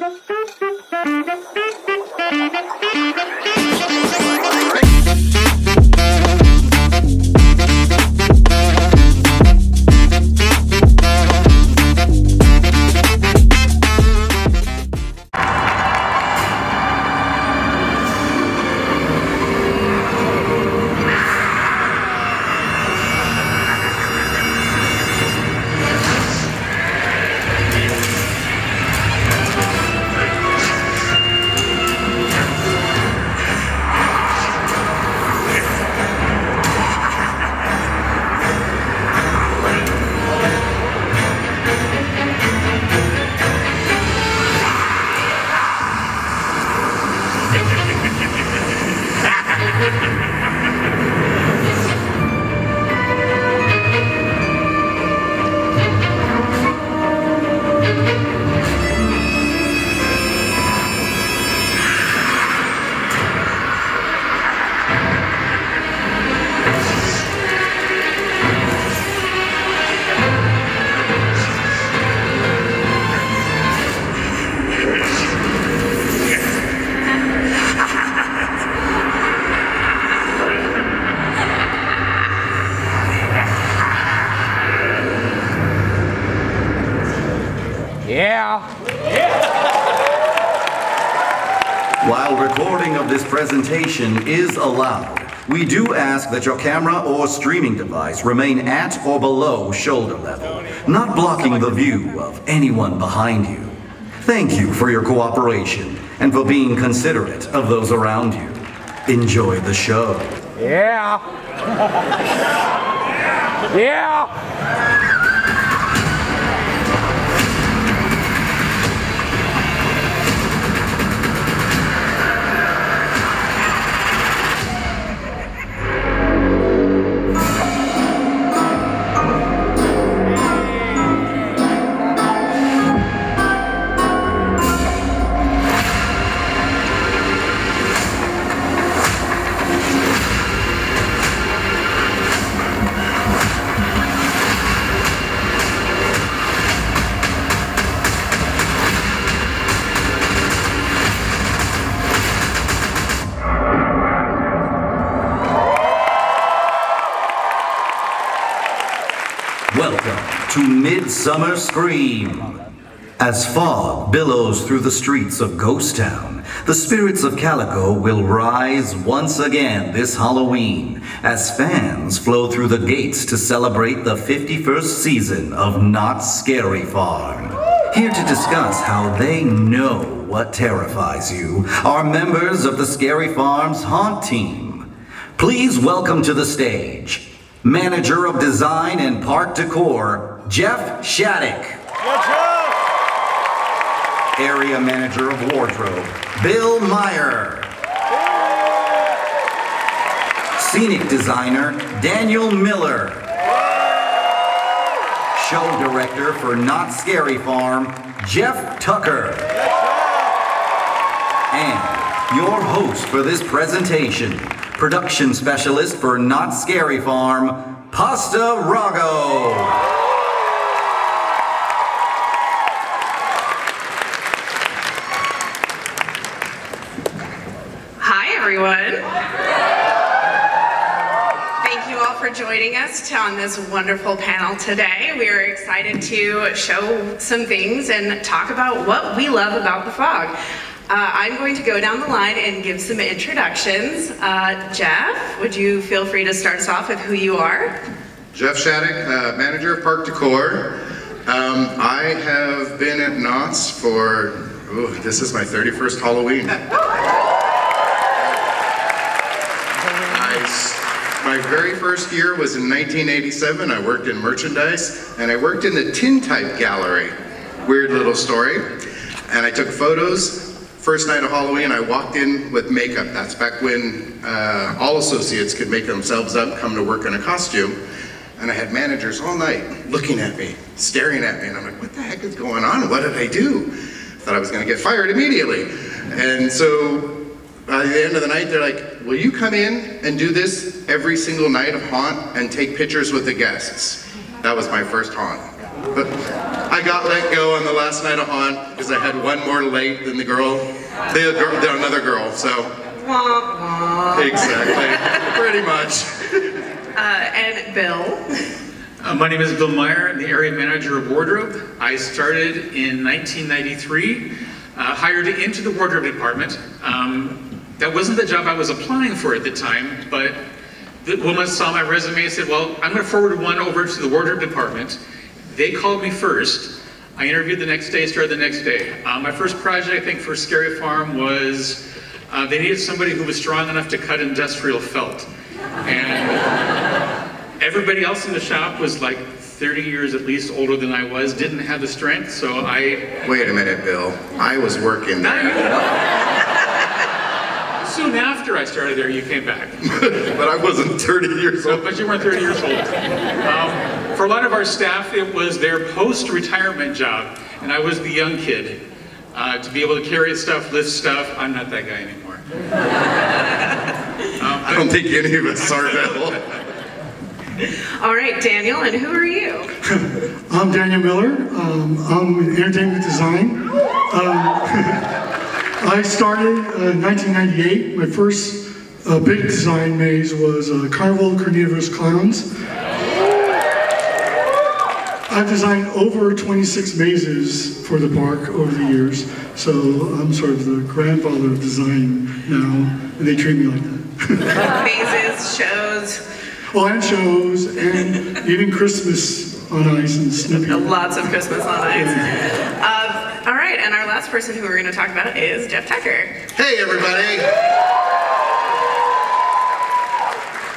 Yeah. That your camera or streaming device remain at or below shoulder level, not blocking the view of anyone behind you. Thank you for your cooperation and for being considerate of those around you. Enjoy the show. Yeah. Yeah. Midsummer Scream. As fog billows through the streets of Ghost Town, the spirits of Calico will rise once again this Halloween as fans flow through the gates to celebrate the 51st season of Knott's Scary Farm. Here to discuss how they know what terrifies you are members of the Scary Farm's Haunt Team. Please welcome to the stage Manager of Design and Park Decor, Jeff Shattuck. Area Manager of Wardrobe, Bill Meyer. Scenic Designer, Daniel Miller. Show Director for Knott's Scary Farm, Jeff Tucker. And your host for this presentation, Production Specialist for Knott's Scary Farm, Pasta Rago. Everyone. Thank you all for joining us on this wonderful panel today. We are excited to show some things and talk about what we love about the fog. Uh, I'm going to go down the line and give some introductions. Uh, Jeff, would you feel free to start us off with who you are? Jeff Shattuck, uh, manager of Park Decor. Um, I have been at Knott's for, ooh, this is my 31st Halloween. I s- my very first year was in 1987. I worked in merchandise and I worked in the Tintype Gallery. Weird little story. And I took photos. First night of Halloween, I walked in with makeup. That's back when uh, all associates could make themselves up, come to work in a costume. And I had managers all night looking at me, staring at me, and I'm like, what the heck is going on? What did I do? I Thought I was gonna get fired immediately. And so by the end of the night, they're like, will you come in and do this every single night of haunt and take pictures with the guests? That was my first haunt. But I got let go on the last night of haunt because I had one more late than the girl, the, girl, the another girl. So Wah, wah. exactly, pretty much. Uh, and Bill. Uh, my name is Bill Meyer. I'm the area manager of wardrobe. I started in 1993, uh, hired into the wardrobe department. Um, that wasn't the job I was applying for at the time, but the woman saw my resume and said, well, I'm going to forward one over to the wardrobe department. They called me first. I interviewed the next day, started the next day. Uh, my first project, I think, for Scary Farm was uh, they needed somebody who was strong enough to cut industrial felt. And everybody else in the shop was like 30 years at least older than I was, didn't have the strength, so I. Wait a minute, Bill. I was working there, Soon after I started there, you came back. but I wasn't 30 years So, old. but you weren't 30 years old. Um, for a lot of our staff, it was their post-retirement job, and I was the young kid. Uh, to be able to carry stuff, lift stuff, I'm not that guy anymore. Um, I don't think any of us are, Bill. All right, Daniel, and who are you? I'm Daniel Miller. Um, I'm in entertainment design. Um, I started uh, in 1998. My first uh, big design maze was uh, Carnival Carnivorous Clowns. I've designed over 26 mazes for the park over the years, so I'm sort of the grandfather of design now, and they treat me like that. Mazes, shows, oh, and shows, and even Christmas on Ice and Snoopy. lots of Christmas on Ice. Um, all right, and our last person who we're going to talk about is Jeff Tucker. Hey, everybody.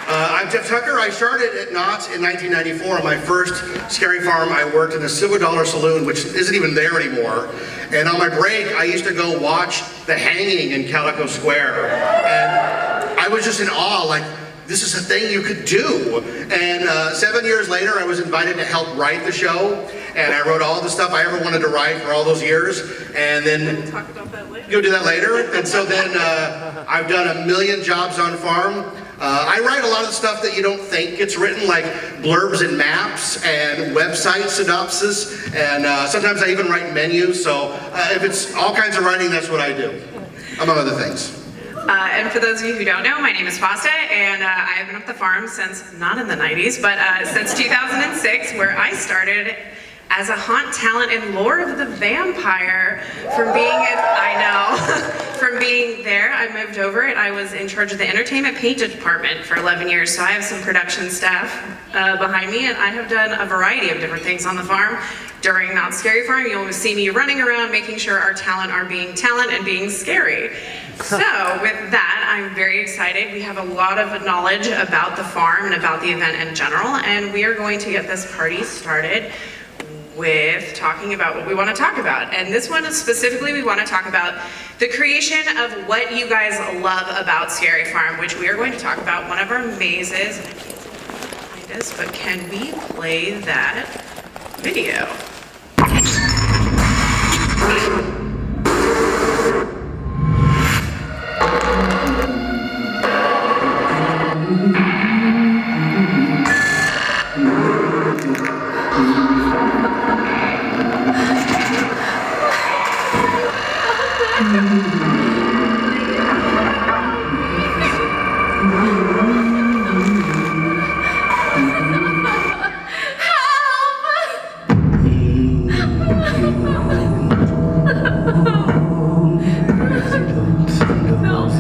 Uh, I'm Jeff Tucker. I started at Knott's in 1994. On my first Scary Farm, I worked in the Silver Dollar Saloon, which isn't even there anymore. And on my break, I used to go watch the hanging in Calico Square. And I was just in awe, like, this is a thing you could do. And uh, seven years later, I was invited to help write the show. And I wrote all the stuff I ever wanted to write for all those years. And then Talk about that later. You'll do that later. And so then uh, I've done a million jobs on farm. Uh, I write a lot of the stuff that you don't think gets written, like blurbs and maps and website synopsis. And uh, sometimes I even write menus. So uh, if it's all kinds of writing, that's what I do, among other things. Uh, and for those of you who don't know, my name is Pasta, and uh, I have been up the farm since, not in the 90s, but uh, since 2006, where I started as a haunt talent in Lore of the Vampire. From being, in, I know, from being there, I moved over and I was in charge of the entertainment paint department for 11 years. So I have some production staff uh, behind me, and I have done a variety of different things on the farm. During Knott's Scary Farm, you'll see me running around making sure our talent are being talent and being scary. So with that, I'm very excited. We have a lot of knowledge about the farm and about the event in general, and we are going to get this party started with talking about what we want to talk about. And this one specifically, we want to talk about the creation of what you guys love about Scary Farm, which we are going to talk about one of our mazes. Us, but can we play that video?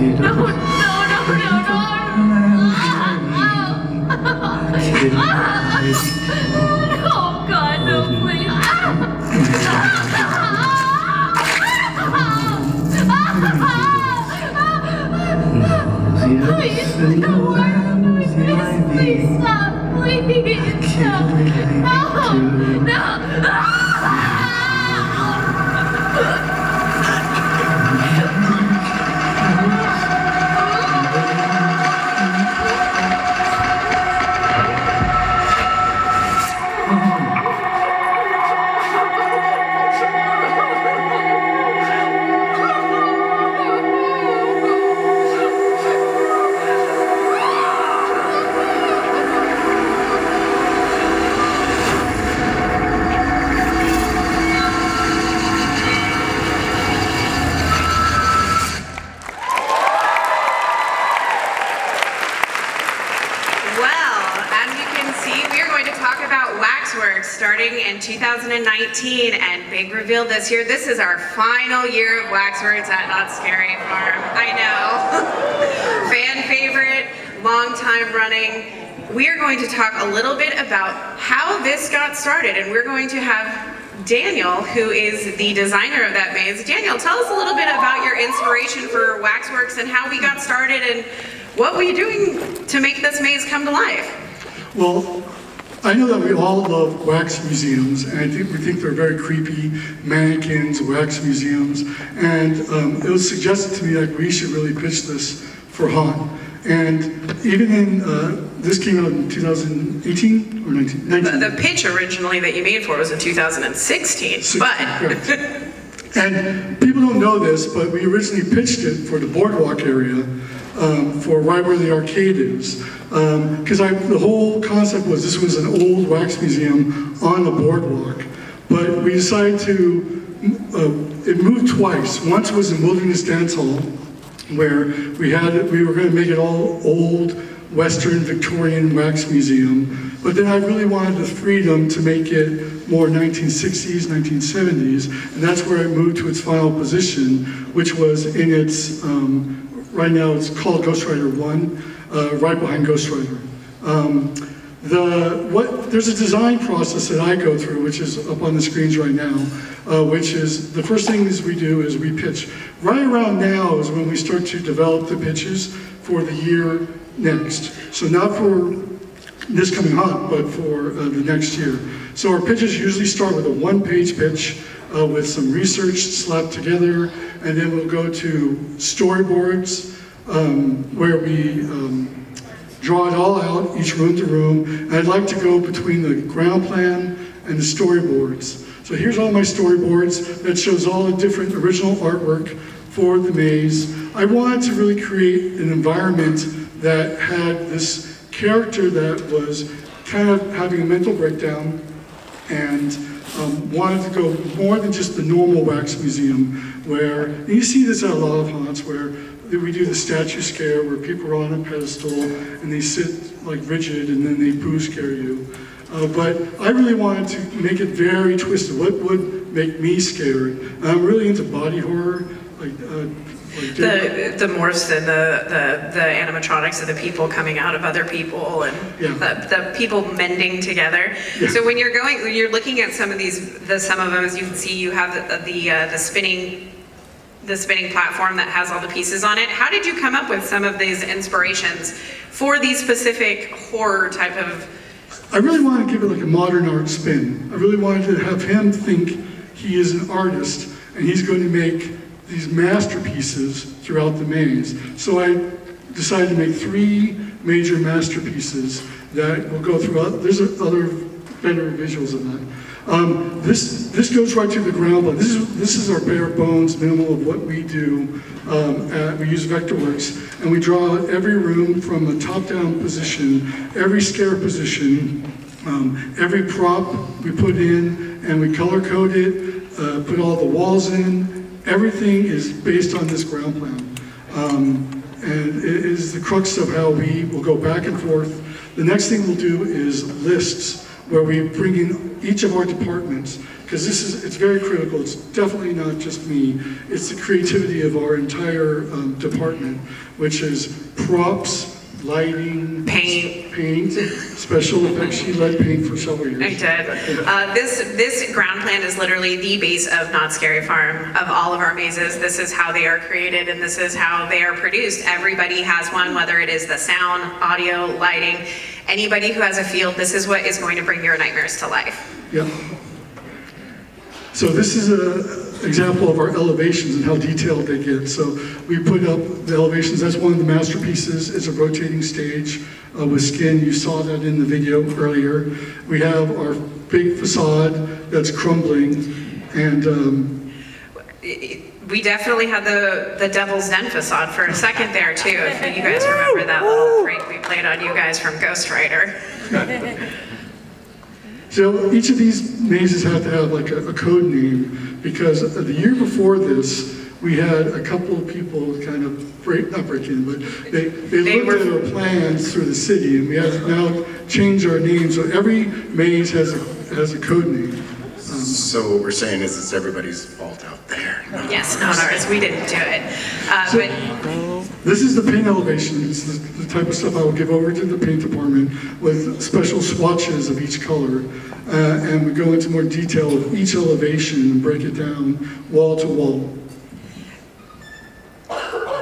Oh this year. This is our final year of Waxworks at Knott's Scary Farm. I know. Fan favorite, long time running. We are going to talk a little bit about how this got started and we're going to have Daniel, who is the designer of that maze. Daniel, tell us a little bit about your inspiration for Waxworks and how we got started and what were you doing to make this maze come to life? Well, I know that we all love wax museums, and I think we think they're very creepy mannequins, wax museums, and um, it was suggested to me that we should really pitch this for Haunt. And even in, uh, this came out in 2018 or 19? 19. The pitch originally that you made for was in 2016, but And people don't know this, but we originally pitched it for the boardwalk area, um, for right where the arcade is. Because I the whole concept was this was an old wax museum on the boardwalk. But we decided to, uh, it moved twice. Once was in Wilderness Dance Hall, where we had, we were gonna make it all old Western Victorian wax museum. But then I really wanted the freedom to make it more 1960s, 1970s, and that's where it moved to its final position, which was in its, um, right now it's called Ghost Rider 1, uh, right behind Ghost Rider. Um, the, what, there's a design process that I go through, which is up on the screens right now, uh, which is, the first thing is we do is we pitch. Right around now is when we start to develop the pitches for the year next. So not for this coming hunt, but for uh, the next year. So our pitches usually start with a one-page pitch uh, with some research slapped together, and then we'll go to storyboards um, where we um, draw it all out, each room to room. And I'd like to go between the ground plan and the storyboards. So here's all my storyboards that shows all the different original artwork for the maze. I wanted to really create an environment that had this character that was kind of having a mental breakdown and um, wanted to go more than just the normal wax museum where, you see this at a lot of haunts where we do the statue scare where people are on a pedestal and they sit like rigid and then they boo scare you. Uh, but I really wanted to make it very twisted. What would make me scared? And I'm really into body horror, like, uh, the, the morphs and the, the, the animatronics of the people coming out of other people and Yeah. the, the people mending together. So when you're going, when you're looking at some of these, the, some of them, as you can see, you have the, the, uh, the spinning the spinning platform that has all the pieces on it. How did you come up with some of these inspirations for these specific horror type of I really wanted to give it like a modern art spin. I really wanted to have him think he is an artist and he's going to make these masterpieces throughout the maze. So I decided to make three major masterpieces that will go throughout. There's other better visuals of that. Um, this this goes right to the ground level. This is this is our bare bones minimal of what we do. Um, at, we use Vectorworks and we draw every room from a top-down position, every scare position, um, every prop we put in, and we color code it, uh, put all the walls in. Everything is based on this ground plan. Um, and it is the crux of how we will go back and forth. The next thing we'll do is lists where we bring in each of our departments because this is it's very critical. It's definitely not just me. It's the creativity of our entire um, department, which is props, lighting, Paint. paint, special effects. She led paint for several years. I did. Uh, this this ground plan is literally the base of Knott's Scary Farm of all of our mazes. This is how they are created and this is how they are produced. Everybody has one, whether it is the sound, audio, lighting. Anybody who has a field, this is what is going to bring your nightmares to life. Yep. So this is an example of our elevations and how detailed they get. So we put up the elevations, that's one of the masterpieces, it's a rotating stage uh, with skin. You saw that in the video earlier. We have our big facade that's crumbling and um, We definitely had the the Devil's Den facade for a second there too. If you guys remember that little prank we played on you guys from Ghost Rider. So each of these mazes have to have like a, a code name because the year before this, we had a couple of people kind of break, not break in, but they, they They looked at our plans through the city and we had to now change our name. So every maze has a, has a code name. So what we're saying is it's everybody's fault out there. Yes, not ours. We didn't do it. Uh, So- but This is the paint elevation. It's the, the type of stuff I will give over to the paint department with special swatches of each color. Uh, and we go into more detail of each elevation and break it down wall to wall.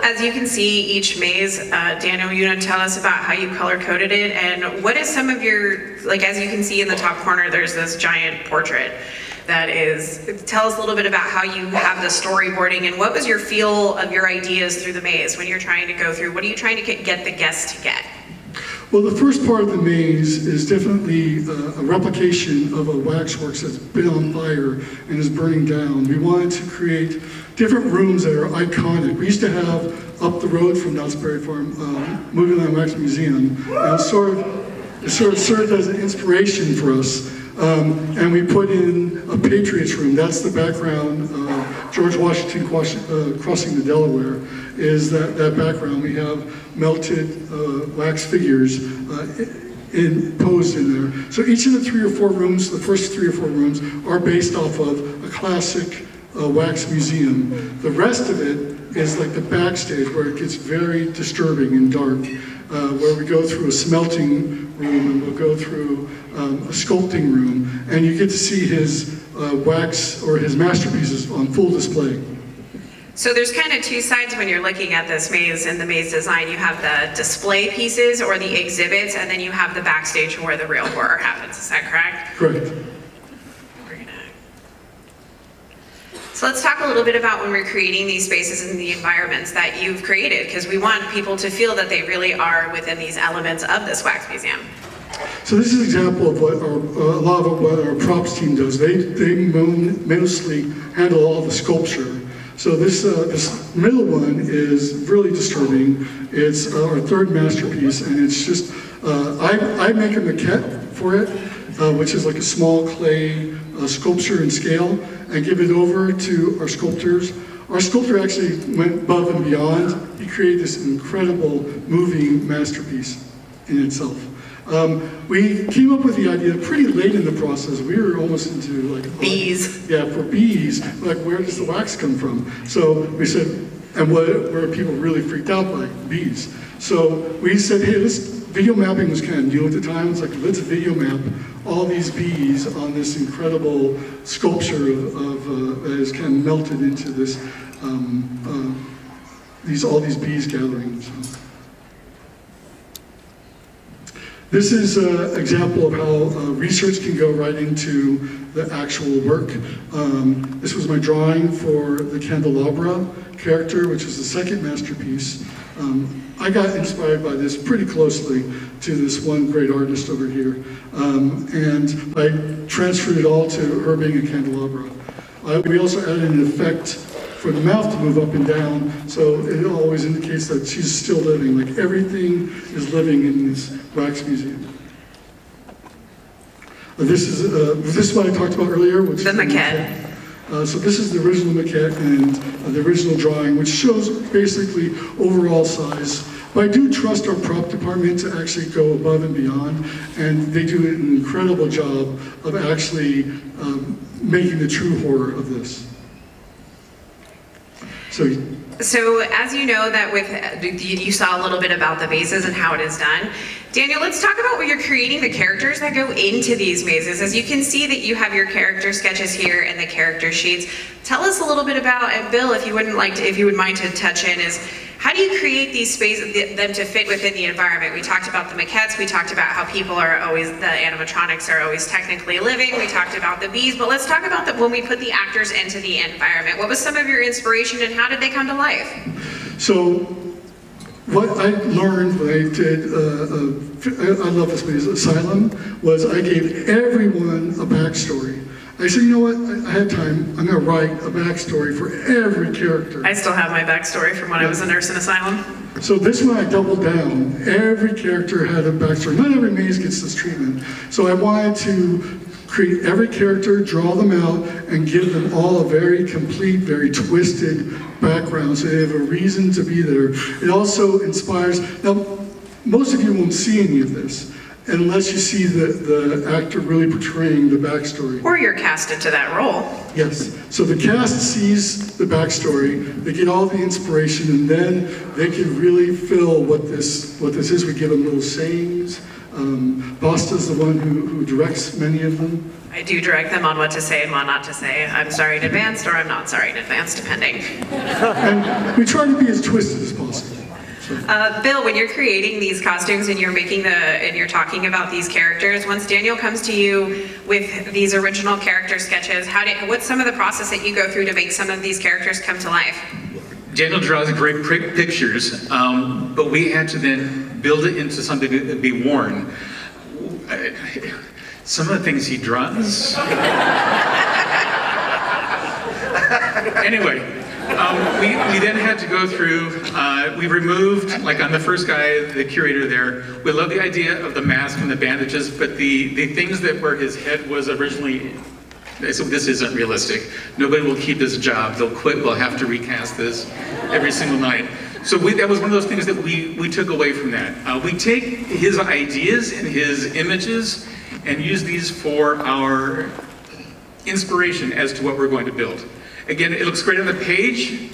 As you can see, each maze, uh, Daniel, you want to tell us about how you color coded it and what is some of your, like as you can see in the top corner, there's this giant portrait that is, tell us a little bit about how you have the storyboarding and what was your feel of your ideas through the maze when you're trying to go through, what are you trying to get, get the guests to get? Well, the first part of the maze is definitely uh, a replication of a waxworks that's been on fire and is burning down. We wanted to create different rooms that are iconic. We used to have up the road from Knott's Berry Farm, uh, Movie Land Wax Museum, and sort of, it sort of served as an inspiration for us. Um, and we put in a Patriots room. That's the background. Uh, George Washington uh, crossing the Delaware is that, that background. We have melted uh, wax figures uh, in, posed in there. So each of the three or four rooms, the first three or four rooms, are based off of a classic uh, wax museum. The rest of it is like the backstage where it gets very disturbing and dark, uh, where we go through a smelting room and we'll go through um, a sculpting room, and you get to see his uh, wax or his masterpieces on full display. So there's kind of two sides when you're looking at this maze and the maze design. You have the display pieces or the exhibits, and then you have the backstage where the real horror happens. Is that correct? Correct. We're gonna- So let's talk a little bit about when we're creating these spaces and the environments that you've created, because we want people to feel that they really are within these elements of this wax museum. So this is an example of what our, uh, a lot of what our props team does. They, they mostly handle all the sculpture. So this, uh, this middle one is really disturbing. It's uh, our third masterpiece, and it's just, uh, I, I make a maquette for it, uh, which is like a small clay uh, sculpture in scale, and give it over to our sculptors. Our sculptor actually went above and beyond. He created this incredible moving masterpiece in itself. Um, we came up with the idea pretty late in the process. We were almost into like Bees. Yeah, for bees. Like, where does the wax come from? So we said, and what were people really freaked out by bees? So we said, hey, let's. Video mapping was kind of new at the time. It's like let's video map all these bees on this incredible sculpture of, of uh, that is kind of melted into this um, uh, these all these bees gathering. So. This is an example of how uh, research can go right into the actual work. Um, this was my drawing for the candelabra character, which is the second masterpiece. Um, I got inspired by this pretty closely to this one great artist over here. Um, and I transferred it all to her being a candelabra. Uh, we also added an effect for the mouth to move up and down, so it always indicates that she's still living. Like everything is living in this wax museum. Uh, this is uh, this is what I talked about earlier, which The maquette. Uh, so this is the original maquette and uh, the original drawing, which shows basically overall size. But I do trust our prop department to actually go above and beyond, and they do an incredible job of actually um, making the true horror of this. So So as you know that with, you saw a little bit about the mazes and how it is done. Daniel, let's talk about what you're creating, the characters that go into these mazes. As you can see that you have your character sketches here and the character sheets. Tell us a little bit about, and Bill, if you wouldn't like to, if you would mind to touch in, is how do you create these spaces, them to fit within the environment? We talked about the maquettes, we talked about how people are always, the animatronics are always technically living, we talked about the bees, but let's talk about the, when we put the actors into the environment. What was some of your inspiration and how did they come to life? So what I learned when I did, uh, uh, I love this movie, Asylum, was I gave everyone a backstory. I said, you know what, I I had time, I'm gonna write a backstory for every character. I still have my backstory from when I was a nurse in asylum. So this one I doubled down. Every character had a backstory. Not every maze gets this treatment. So I wanted to create every character, draw them out, and give them all a very complete, very twisted background so they have a reason to be there. It also inspires, now most of you won't see any of this, unless you see the, the actor really portraying the backstory. Or you're cast into that role. Yes. So the cast sees the backstory, they get all the inspiration, and then they can really feel what this what this is. We give them little sayings. Um, Basta's the one who, who directs many of them. I do direct them on what to say and what not to say. I'm sorry in advance, or I'm not sorry in advance, depending. And we try to be as twisted as possible. Uh, Bill, when you're creating these costumes and you're making the and you're talking about these characters, once Daniel comes to you with these original character sketches, how did what's some of the process that you go through to make some of these characters come to life? Daniel draws great pictures, um, but we had to then build it into something that could be worn. Some of the things he draws. anyway, um, we, we then had to go through, uh, we removed, like on the first guy, the curator there, we love the idea of the mask and the bandages, but the, the things that where his head was originally so this isn't realistic. Nobody will keep this job. They'll quit. We'll have to recast this every single night. So we, that was one of those things that we, we took away from that. Uh, we take his ideas and his images and use these for our inspiration as to what we're going to build. Again, it looks great on the page,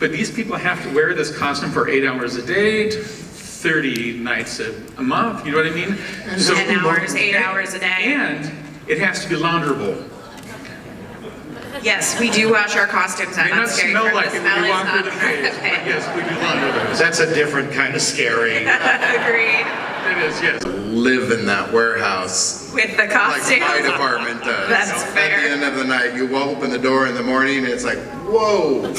but these people have to wear this costume for eight hours a day, 30 nights a, a month, you know what I mean? So- 10 hours, 8 hours a day. And it has to be launderable. Yes, we do wash our costumes. I'm May not not scary smell like the it smell when you walk not through the page, but okay. yes, we do launder those. That's a different kind of scary. Agreed. It is, yes. Live in that warehouse With the like my department does. That's At fair. the end of the night, you open the door in the morning, and it's like, whoa.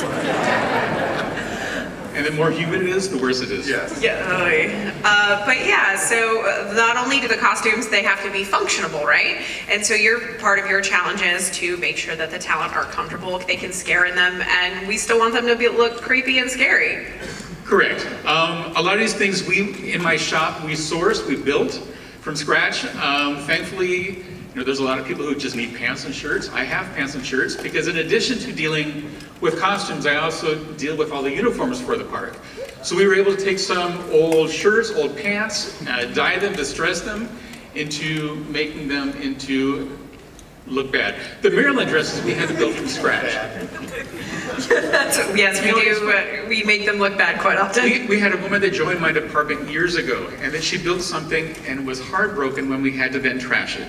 And the more humid it is, the worse it is. Yes. Yeah. Uh, but yeah, so uh, not only do the costumes, they have to be functional, right? And so your part of your challenge is to make sure that the talent are comfortable, they can scare in them, and we still want them to be, look creepy and scary. Correct. Um, a lot of these things we, in my shop, we source, we built from scratch. Um, thankfully, you know, there's a lot of people who just need pants and shirts. I have pants and shirts because in addition to dealing with costumes, I also deal with all the uniforms for the park. So we were able to take some old shirts, old pants, uh, dye them, distress them into making them into look bad. The Marilyn dresses we had to build from scratch. That's, yes, we do. We make them look bad quite often. We, we had a woman that joined my department years ago, and then she built something and was heartbroken when we had to then trash it.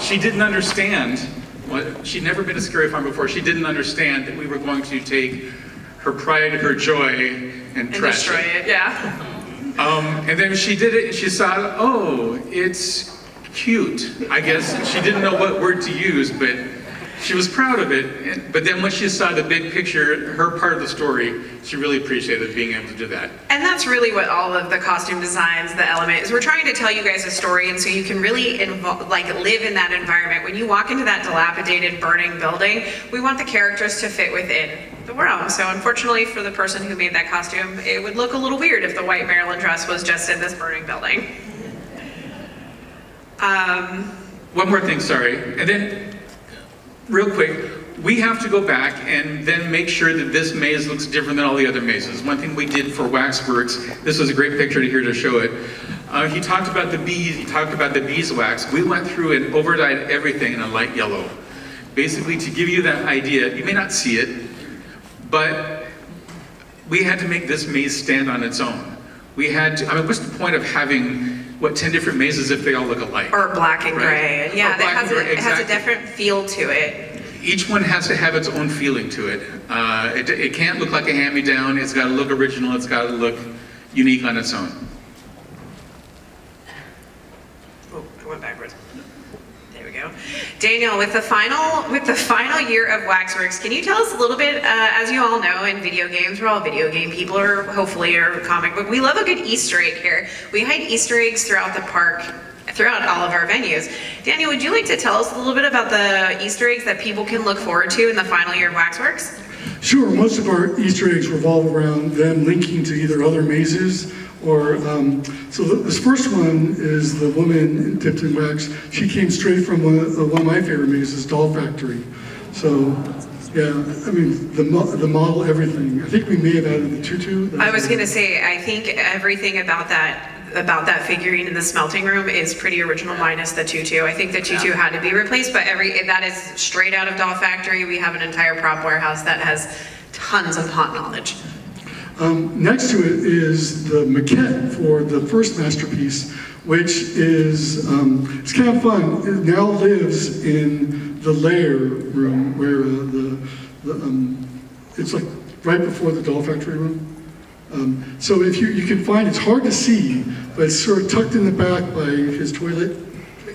She didn't understand, what, she'd never been to Scary Farm before, she didn't understand that we were going to take her pride, her joy, and and trash destroy it. it. Yeah. Um, and then she did it, and she saw, oh, it's cute. I guess she didn't know what word to use, but she was proud of it. But then when she saw the big picture, her part of the story, she really appreciated being able to do that. And that's really what all of the costume designs, the element is. We're trying to tell you guys a story, and so you can really like live in that environment. When you walk into that dilapidated, burning building, we want the characters to fit within the realm. So unfortunately for the person who made that costume, it would look a little weird if the white Marilyn dress was just in this burning building. Um, One more thing, sorry. And then, real quick, we have to go back and then make sure that this maze looks different than all the other mazes. One thing we did for Waxworks, this was a great picture to here to show it. Uh, he talked about the bees, he talked about the beeswax. We went through and overdyed everything in a light yellow. Basically to give you that idea, you may not see it, but we had to make this maze stand on its own. We had to, I mean, what's the point of having, what, 10 different mazes if they all look alike? or black and Right. gray. And yeah, that has a, gray, it has a different feel to it. Each one has to have its own feeling to it. Uh, it, it can't look like a hand-me-down, it's gotta look original, it's gotta look unique on its own. Oh, I went backwards. There we go. Daniel, with the final with the final year of Waxworks, can you tell us a little bit? Uh, as you all know, in video games, we're all video game people, or hopefully, or comic book. We love a good Easter egg here. We hide Easter eggs throughout the park. Throughout all of our venues. Daniel, would you like to tell us a little bit about the Easter eggs that people can look forward to in the final year of Waxworks? Sure, most of our Easter eggs revolve around them linking to either other mazes or, um, so th- this first one is the woman dipped in wax. She came straight from one of, uh, one of my favorite mazes, Doll Factory. So, yeah, I mean, the, mo- the model, everything. I think we may have added the tutu. I was gonna say, I think everything about that, about that figurine in the smelting room is pretty original minus the tutu. I think the tutu had to be replaced, but every, that is straight out of Doll Factory. We have an entire prop warehouse that has tons of hot knowledge. Um, next to it is the maquette for the first masterpiece, which is, um, it's kind of fun. It now lives in the layer room where uh, the, the um, it's like right before the doll factory room. Um, so if you, you can find, it's hard to see, but it's sort of tucked in the back by his toilet.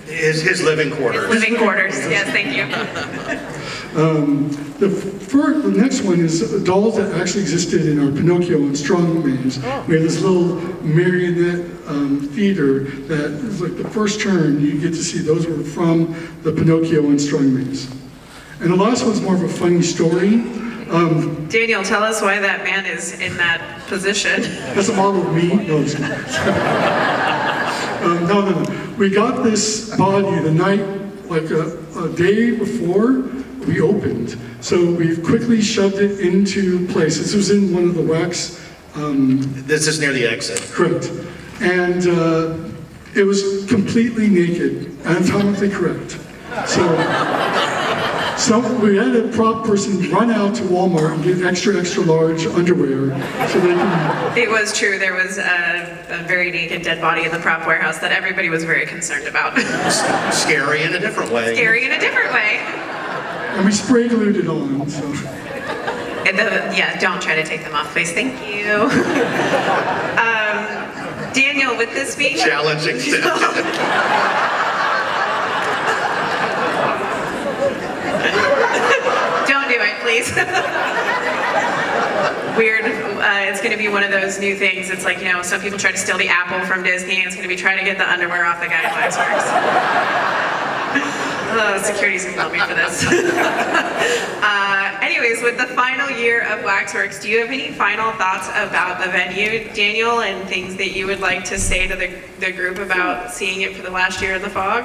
His, his living quarters. Living quarters, yes, thank you. Um, the, first, the next one is dolls that actually existed in our Pinocchio Unstrung maze. We have this little marionette um, theater that is like the first turn you get to see. Those were from the Pinocchio Unstrung maze. And the last one's more of a funny story. Um, Daniel, tell us why that man is in that position. That's a model of me. No, I'm just kidding. um, no, no, no. We got this body the night, like a, a day before we opened. So we've quickly shoved it into place. This was in one of the wax. Um, This is near the exit. correct. And uh, it was completely naked, anatomically correct. So, so we had a prop person run out to Walmart and get extra, extra large underwear so they can It was true, there was a, a very naked dead body in the prop warehouse that everybody was very concerned about. Scary in a different way. Scary in a different way. And we spray glued it on, so. And the, yeah, don't try to take them off, please. Thank you. um, Daniel, with this being Challenge accepted. don't do it, please. Weird. Uh, it's going to be one of those new things. It's like you know, some people try to steal the apple from Disney. And it's going to be trying to get the underwear off the guy at Waxworks. Oh, security's gonna kill me for this. uh, anyways, with the final year of Waxworks, do you have any final thoughts about the venue, Daniel, and things that you would like to say to the, the group about seeing it for the last year of the fog?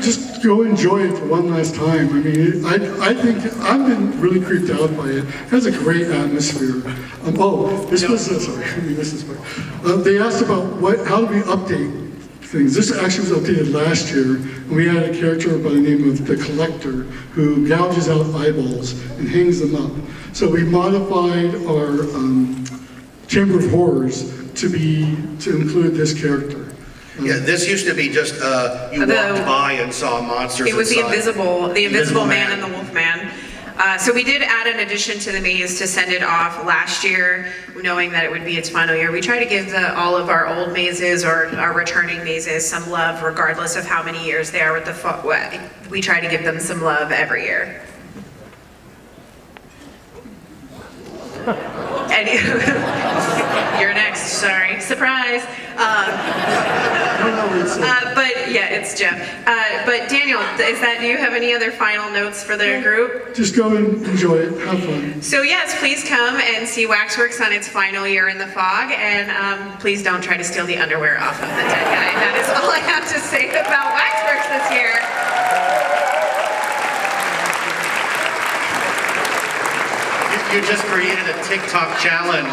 Just go enjoy it for one last time. I mean, I, I think I've been really creeped out by it. It has a great atmosphere. Um, oh, this was uh, sorry. I mean, this is uh, they asked about what how do we update things. This actually was updated last year, and we had a character by the name of the Collector who gouges out eyeballs and hangs them up. So we modified our um, Chamber of Horrors to be to include this character. Yeah, this used to be just, uh, you The- walked by and saw monsters It was the invisible, the invisible Invisible man, Man. and the wolf man. Uh, so we did add an addition to the maze to send it off last year, knowing that it would be its final year. We try to give the, all of our old mazes or our returning mazes some love, regardless of how many years they are with the fo- what- We try to give them some love every year. And you're next. Sorry, surprise. Um, uh, but yeah, it's Jeff. Uh, but Daniel, is that? Do you have any other final notes for the group? Just go and enjoy it. Have fun. So yes, please come and see Waxworks on its final year in the fog, and um, please don't try to steal the underwear off of the dead guy. That is all I have to say about Waxworks this year. You- just created a TikTok challenge.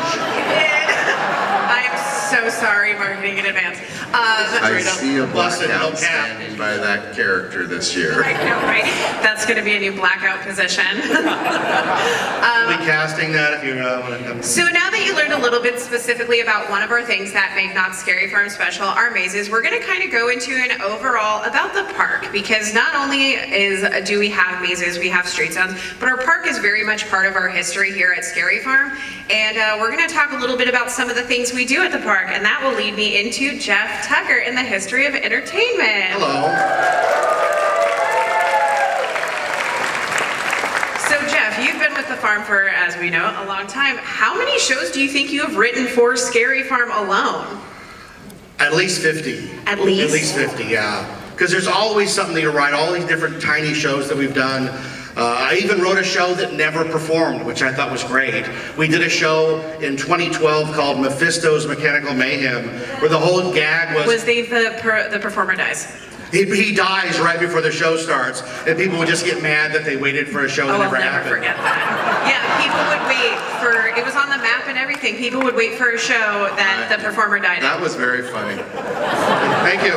I am so sorry, marketing in advance. Um, I see a blackout standing by that character this year. I know, right? That's going to be a new blackout position. We'll be casting that if you uh, want to come. So now that you learned a little bit specifically about one of our things that make Knott's Scary Farm special, our mazes, we're going to kind of go into an overall about the park because not only is do we have mazes, we have street zones, but our park is very much part of our history here at Scary Farm. And uh, we're going to talk a little bit about some of the things we do at the park, and that will lead me into Jeff Tucker in the history of entertainment. Hello. So Jeff, you've been with the farm for, as we know, a long time. How many shows do you think you have written for Scary Farm alone? At least 50. At least? At least 50, yeah. Because there's always something to write, all these different tiny shows that we've done. Uh, I even wrote a show that never performed, which I thought was great. We did a show in 2012 called Mephisto's Mechanical Mayhem, where the whole gag was, Was they the per, the performer dies? he, he dies right before the show starts, and people would just get mad that they waited for a show that Oh, I'll never never happened. forget that. Yeah, people would wait for. It was on the map and everything. People would wait for a show that the performer died That in. was very funny. Thank you.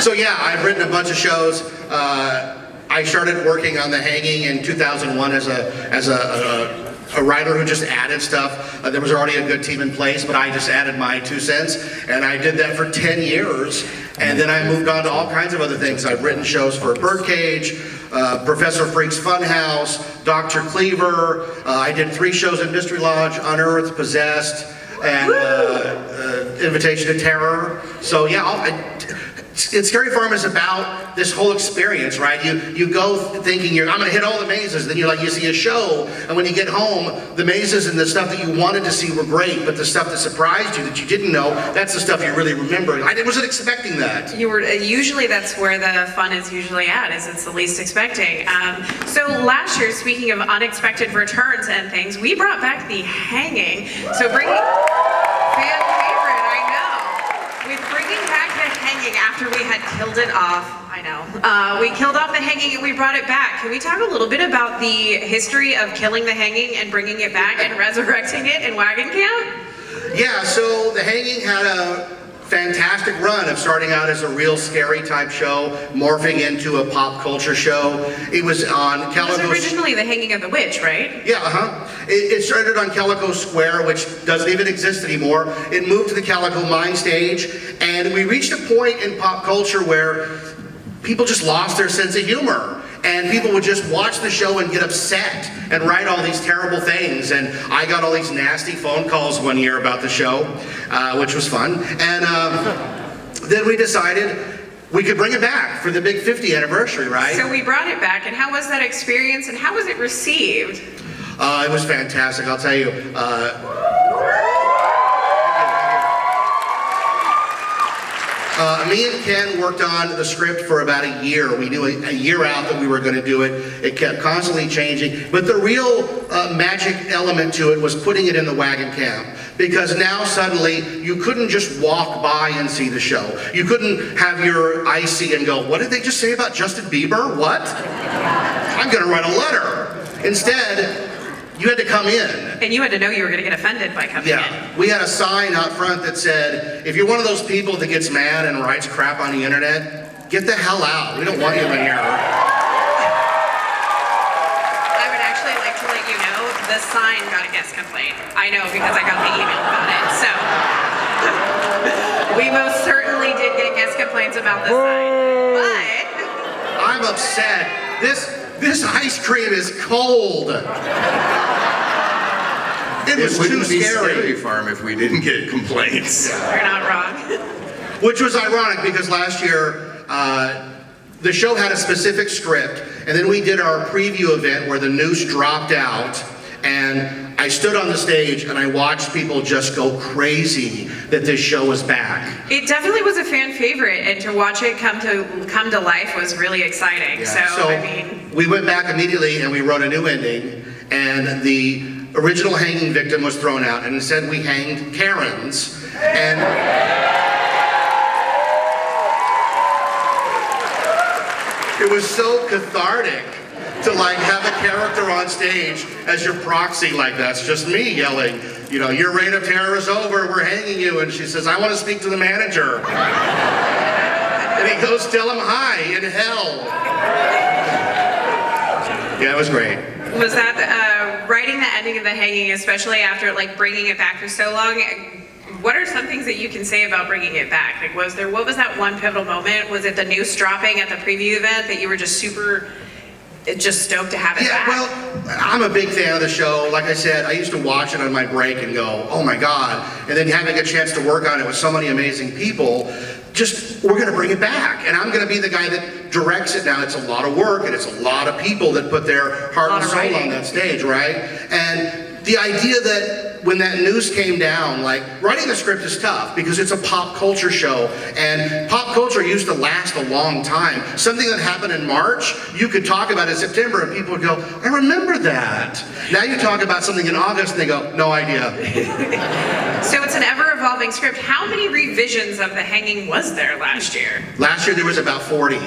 So yeah, I've written a bunch of shows. Uh, I started working on The Hanging in 2001 as a as a, a, a writer who just added stuff. Uh, there was already a good team in place, but I just added my two cents, and I did that for 10 years. And then I moved on to all kinds of other things. I've written shows for Birdcage, uh, Professor Freak's Funhouse, Dr. Cleaver. Uh, I did three shows at Mystery Lodge, Unearthed, Possessed, and uh, uh, Invitation to Terror. So yeah, I'll, I, and Scary Farm is about this whole experience, right? You you go thinking you're I'm gonna hit all the mazes, then you like you see a show, and when you get home, the mazes and the stuff that you wanted to see were great, but the stuff that surprised you that you didn't know, that's the stuff you really remember. I wasn't expecting that. You were uh, usually that's where the fun is usually at, is it's the least expecting. Um, so last year, speaking of unexpected returns and things, we brought back the hanging. So bringing after we had killed it off. I know. Uh, we killed off the hanging and we brought it back. Can we talk a little bit about the history of killing the hanging and bringing it back and resurrecting it in Wagon Camp? Yeah, so The Hanging had a fantastic run of starting out as a real scary type show, morphing into a pop culture show. It was on It was Calico. originally the hanging of the witch, right? Yeah, uh-huh. It, it started on Calico Square, which doesn't even exist anymore. It moved to the Calico Mine stage, and we reached a point in pop culture where people just lost their sense of humor. And people would just watch the show and get upset and write all these terrible things. And I got all these nasty phone calls one year about the show, uh, which was fun. And um, then we decided we could bring it back for the big 50 anniversary, right? So we brought it back, and how was that experience, and how was it received? Uh, it was fantastic, I'll tell you. Uh, uh, me and Ken worked on the script for about a year. We knew a, a year out that we were going to do it. It kept constantly changing. But the real uh, magic element to it was putting it in the wagon camp. Because now suddenly you couldn't just walk by and see the show. You couldn't have your icy and go, what did they just say about Justin Bieber? What? I'm going to write a letter. Instead, you had to come in. And you had to know you were going to get offended by coming in. Yeah, we had a sign out front that said, if you're one of those people that gets mad and writes crap on the internet, get the hell out. We don't want you in here. I would actually like to let you know the sign got a guest complaint. I know because I got the email about it. So we most certainly did get guest complaints about the sign. But I'm upset. This this ice cream is cold. It It was too wouldn't be scary. Scary Farm if we didn't get complaints. you're not wrong. Which was ironic because last year, uh, the show had a specific script, and then we did our preview event where the noose dropped out, and I stood on the stage and I watched people just go crazy that this show was back. It definitely was a fan favorite, and to watch it come to come to life was really exciting. So, I mean, we went back immediately and we wrote a new ending, and the original hanging victim was thrown out, and instead we hanged Karens, and it was so cathartic to like have a character on stage as your proxy like that's just me yelling you know your reign of terror is over we're hanging you and she says i want to speak to the manager. And he goes tell him hi in hell yeah it was great was that uh, writing the ending of the hanging, especially after like bringing it back for so long? What are some things that you can say about bringing it back? Like, was there what was that one pivotal moment? Was it the news dropping at the preview event that you were just super, just stoked to have it Yeah, back? well, I'm a big fan of the show. Like I said, I used to watch it on my break and go, oh my God. And then having a chance to work on it with so many amazing people, just, we're gonna bring it back. And I'm gonna be the guy that directs it now. It's a lot of work and it's a lot of people that put their heart and soul on that stage, right? And the idea that when that news came down, like writing the script is tough because it's a pop culture show and pop culture used to last a long time. Something that happened in March, you could talk about in September and people would go, I remember that. Now you talk about something in August and they go, no idea. so it's an ever evolving script. How many revisions of the hanging was there last year? Last year there was about 40.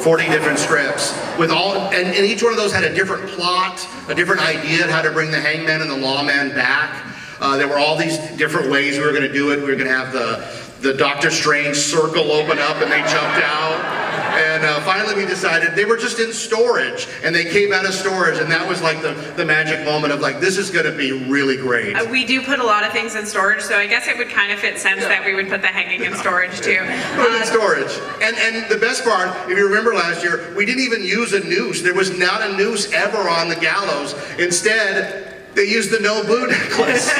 40 different scripts with all, and, and each one of those had a different plot, a different idea of how to bring the hangman and the lawman back. Uh, there were all these different ways we were going to do it. We were going to have the, the Doctor Strange circle open up and they jumped out. And uh, finally we decided they were just in storage and they came out of storage and that was like the, the magic moment of like, this is going to be really great. Uh, We do put a lot of things in storage, so I guess it would kind of fit sense that we would put the hanging in storage too. Put it in Uh, storage. And and the best part, if you remember last year, we didn't even use a noose. There was not a noose ever on the gallows. Instead, they used the no boo necklace.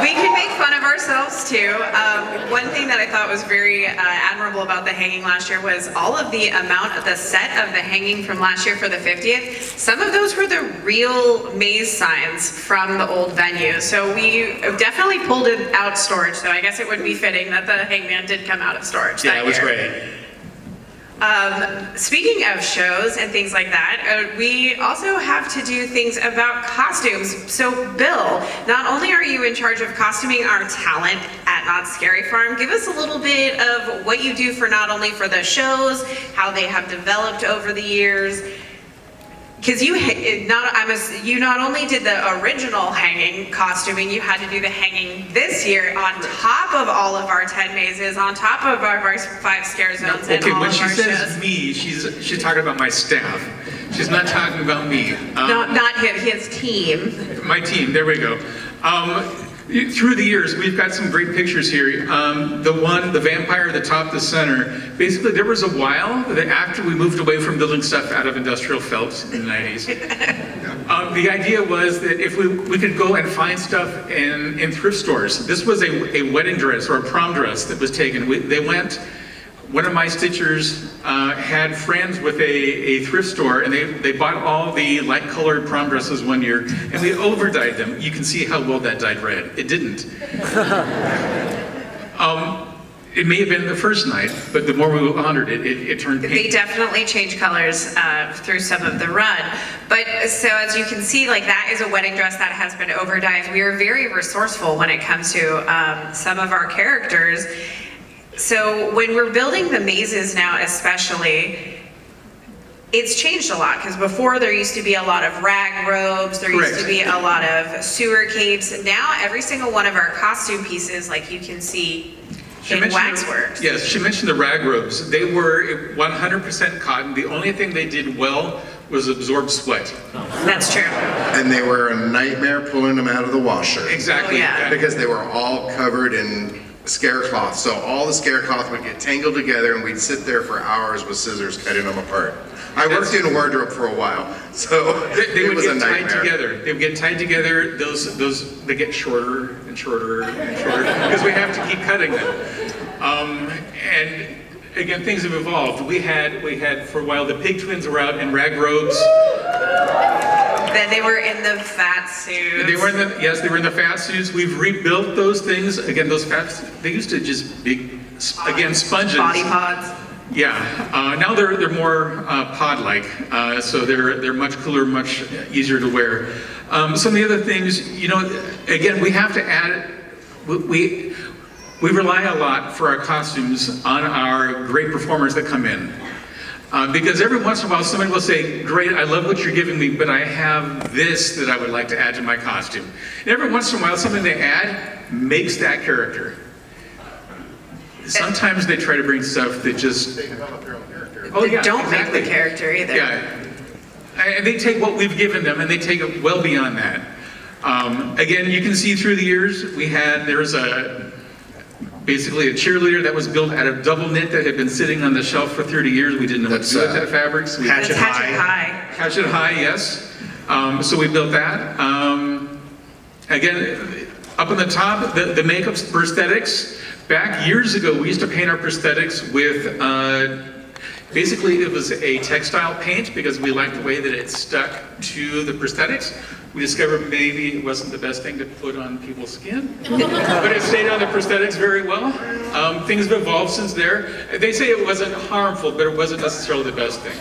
We can make fun of ourselves too. Um, one thing that I thought was very uh, admirable about the hanging last year was all of the amount of the set of the hanging from last year for the 50th. Some of those were the real maze signs from the old venue. So we definitely pulled it out storage. So I guess it would be fitting that the hangman did come out of storage. yeah, that it was year. great. Um, speaking of shows and things like that, uh, we also have to do things about costumes. So, Bill, not only are you in charge of costuming our talent at Knott's Scary Farm, give us a little bit of what you do for not only for the shows, how they have developed over the years. Because you not, I'm a, you not only did the original hanging costuming, you had to do the hanging this year on top of all of our 10 mazes, on top of our, our five scare zones, and Okay, all when of she our says shows. me, she's she's talking about my staff. She's not talking about me. Um, Not, not him, his team. My team, there we go. Um, through the years, we've got some great pictures here. Um, the one, the vampire at the top, the center. Basically, there was a while that after we moved away from building stuff out of industrial felt in the 90s, um, the idea was that if we, we could go and find stuff in, in thrift stores. This was a, a wedding dress or a prom dress that was taken. We, they went, one of my stitchers uh, had friends with a, a thrift store and they, they bought all the light colored prom dresses one year and we overdyed them. You can see how well that dyed red. It didn't. um, it may have been the first night, but the more we honored it, it, it turned They definitely change colors uh, through some of the run. But so as you can see, like that is a wedding dress that has been overdyed. We are very resourceful when it comes to um, some of our characters. So when we're building the mazes now, especially, it's changed a lot because before there used to be a lot of rag robes, there used to be a lot of sewer capes. Now every single one of our costume pieces, like you can see She in mentioned the- Yes, she mentioned the rag robes. They were 100% cotton. The only thing they did well was absorb sweat. That's true. And they were a nightmare pulling them out of the washer. Exactly. Oh, yeah. Because they were all covered in scare cloth. So all the scare cloth would get tangled together and we'd sit there for hours with scissors cutting them apart. I worked in a wardrobe for a while, so They, they it would was a get tied together. They would get tied together. Those, those, they get shorter and shorter and shorter because we have to keep cutting them. Um, and again, things have evolved. We had, we had for a while the pig twins were out in rag robes. Then they were in the fat suits. They were in the yes, they were in the fat suits. We've rebuilt those things again. Those fat they used to just be again sponges. Body pods. Yeah, uh, now they're they're more uh, pod-like, uh, so they're they're much cooler, much easier to wear. Um, some of the other things, you know, again, we have to add. We, we rely a lot for our costumes on our great performers that come in. Uh, because every once in a while somebody will say, great, I love what you're giving me, but I have this that I would like to add to my costume. And every once in a while something they add makes that character. Sometimes they try to bring stuff that just They develop their own character. Oh, They yeah, don't exactly. make the character either. Yeah. And they take what we've given them and they take it well beyond that. Um, again, you can see through the years, we had, there was a, basically a cheerleader that was built out of double knit that had been sitting on the shelf for 30 years. We didn't know what to That's, do with uh, that fabric. so we- That's Hatchet Hatchet High. High. Hatchet High, yes. Um, so we built that. Um, again, up on the top, the, the makeup prosthetics. Back years ago, we used to paint our prosthetics with, uh, basically it was a textile paint because we liked the way that it stuck to the prosthetics. We discovered maybe it wasn't the best thing to put on people's skin, but it stayed on the prosthetics very well. Um, things have evolved since there. They say it wasn't harmful, but it wasn't necessarily the best thing.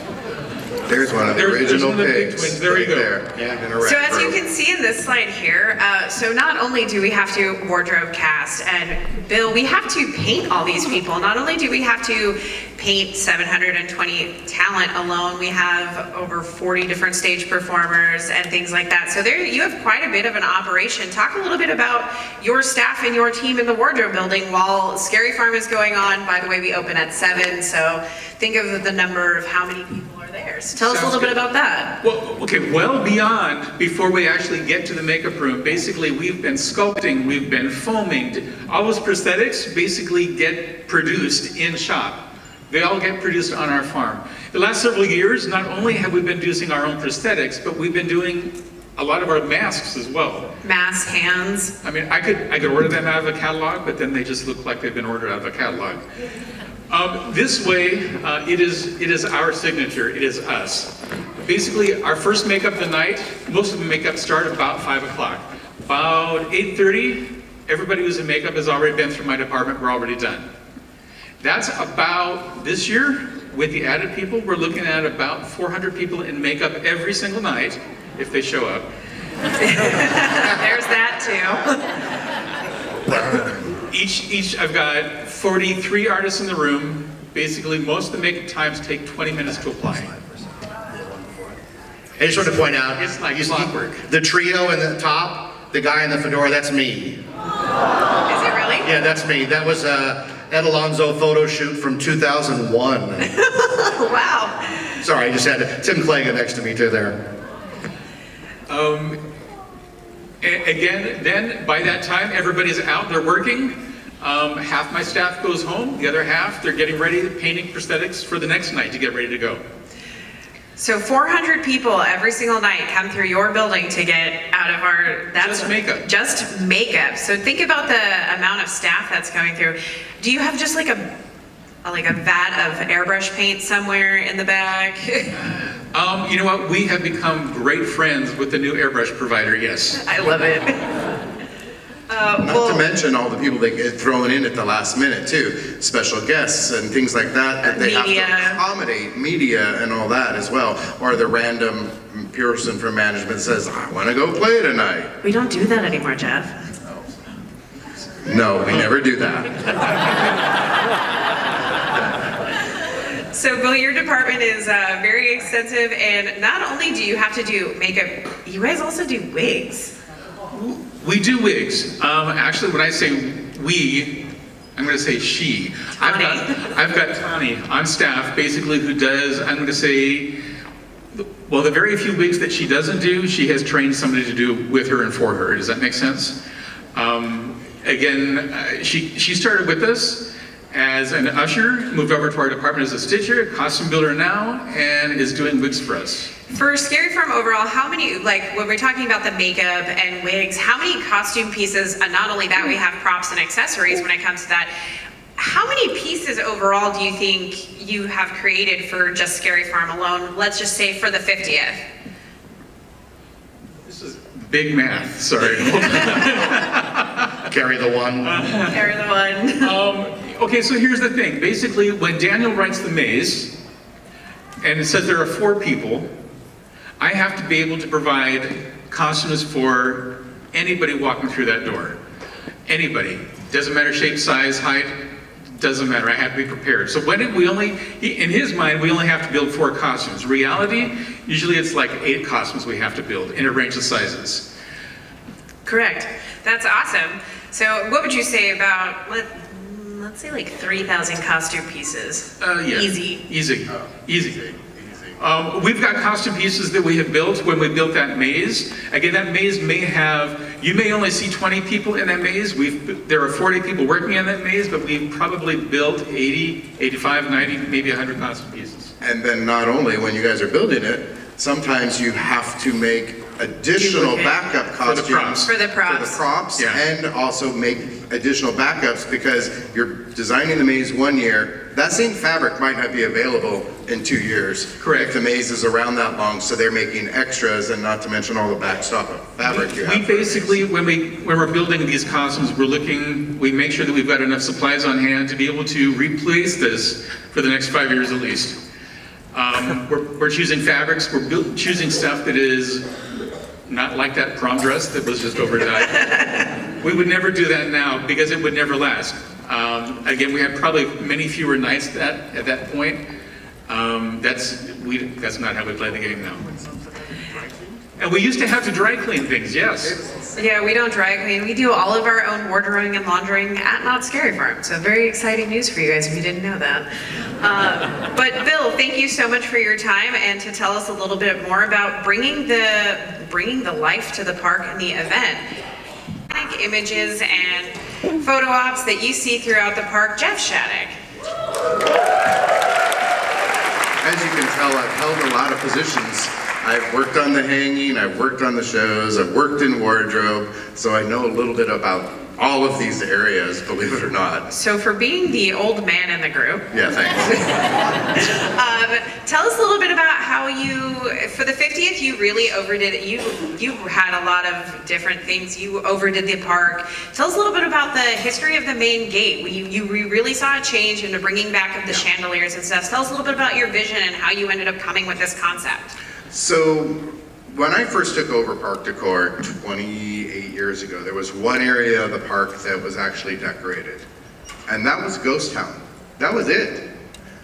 There's one of the There's- there's original one of the big pigs. twins. There you right go. There. Yeah. So as you can see in this slide here, uh, so not only do we have to wardrobe cast and Bill, we have to paint all these people. Not only do we have to paint 720 talent alone, we have over 40 different stage performers and things like that. So there, you have quite a bit of an operation. Talk a little bit about your staff and your team in the wardrobe building while Scary Farm is going on. By the way, we open at seven, so think of the number of how many people are there. So tell us a Sounds little bit about that. Well, okay, well beyond, before we actually get to the makeup room, basically we've been sculpting, we've been foaming. All those prosthetics basically get produced in shop. They all get produced on our farm. The last several years, not only have we been producing our own prosthetics, but we've been doing a lot of our masks as well. Mass hands. I mean, I could, I could order them out of a catalog, but then they just look like they've been ordered out of a catalog. Um, this way, uh, it is, it is our signature, it is us. Basically, our first makeup of the night, most of the makeup start about five o'clock. About 8.30, everybody who's in makeup has already been through my department, we're already done. That's about, this year, with the added people, we're looking at about 400 people in makeup every single night, if they show up. There's that too. Each, each, I've got 43 artists in the room. Basically, most of the makeup times take 20 minutes to apply. I just want to point out, It's like you clockwork. the trio in the top, the guy in the fedora, that's me. Is it really? Yeah, that's me. That was a Ed Alonso photo shoot from 2001. Wow. Sorry, I just had Tim Clegg next to me too there. Um, a- again, then by that time, everybody's out, they're working. Um, half my staff goes home, the other half, they're getting ready, painting prosthetics for the next night to get ready to go. So 400 people every single night come through your building to get out of our, that's. Just makeup. Just makeup. So think about the amount of staff that's coming through. Do you have just like a, like a vat of airbrush paint somewhere in the back? Um, you know what? We have become great friends with the new airbrush provider, yes. I love it. Uh, Not well, to mention all the people that get thrown in at the last minute too, special guests and things like that, that they have to accommodate, media and all that as well. Or the random person from management says, I wanna go play tonight. We don't do that anymore, Jeff. No, we never do that. So Bill, your department is uh, very extensive and not only do you have to do makeup, you guys also do wigs. We do wigs. Um, actually, when I say we, I'm going to say she. I've got, Tani. I've got Tani on staff, basically, who does, I'm going to say, well, the very few wigs that she doesn't do, she has trained somebody to do with her and for her. Does that make sense? Um, again, uh, she, she started with us as an usher, moved over to our department as a stitcher, costume builder now, and is doing wigs for us. For Scary Farm overall, how many, like, when we're talking about the makeup and wigs, how many costume pieces, and not only that, we have props and accessories when it comes to that. How many pieces overall do you think you have created for just Scary Farm alone? Let's just say for the 50th. This is big math, sorry. Carry the one. Carry the one. Um, okay, so here's the thing. Basically, when Daniel writes the maze, and it says there are four people, I have to be able to provide costumes for anybody walking through that door. Anybody. Doesn't matter shape, size, height, doesn't matter. I have to be prepared. So when it, we only, in his mind, we only have to build four costumes. Reality, usually it's like eight costumes we have to build in a range of sizes. Correct. That's awesome. So what would you say about, let's say like 3,000 costume pieces? Uh, yeah. Easy. Easy. Easy. Um, we've got costume pieces that we have built when we built that maze. Again, that maze may have, you may only see 20 people in that maze. We've, there are 40 people working in that maze, but we've probably built 80, 85, 90, maybe 100 costume pieces. And then not only when you guys are building it, sometimes you have to make additional Duplicate. backup For the costumes. props. For the props. props, Yeah. and also make additional backups because you're designing the maze one year, that same fabric might not be available in two years. Correct. If the maze is around that long, so they're making extras and not to mention all the backstop of fabric you have. We basically, when we, when we're building these costumes, we're looking, we make sure that we've got enough supplies on hand to be able to replace this for the next five years at least. Um, we're, we're choosing fabrics, we're buil- choosing stuff that is not like that prom dress that was just over dyed. we would never do that now because it would never last. Um, again, we had probably many fewer nights that, at that point. Um, that's, we, that's not how we play the game now. And we used to have to dry clean things, yes. Yeah, we don't dry clean. We do all of our own wardrobing and laundering at Knott's Scary Farm. So very exciting news for you guys if you didn't know that. Uh, but Bill, thank you so much for your time and to tell us a little bit more about bringing the bringing the life to the park and the event. Images and photo ops that you see throughout the park. Jeff Shattuck. As you can tell, I've held a lot of positions. I've worked on the hanging, I've worked on the shows, I've worked in wardrobe, so I know a little bit about all of these areas, believe it or not. So for being the old man in the group, Yeah, thanks. um, tell us a little bit about how you, for the 50th, you really overdid it. You you had a lot of different things. You overdid the park. Tell us a little bit about the history of the main gate. You you we really saw a change in the bringing back of the chandeliers and stuff. Tell us a little bit about your vision and how you ended up coming with this concept. So, when I first took over Park Decor 28 years ago, there was one area of the park that was actually decorated, and that was Ghost Town. That was it.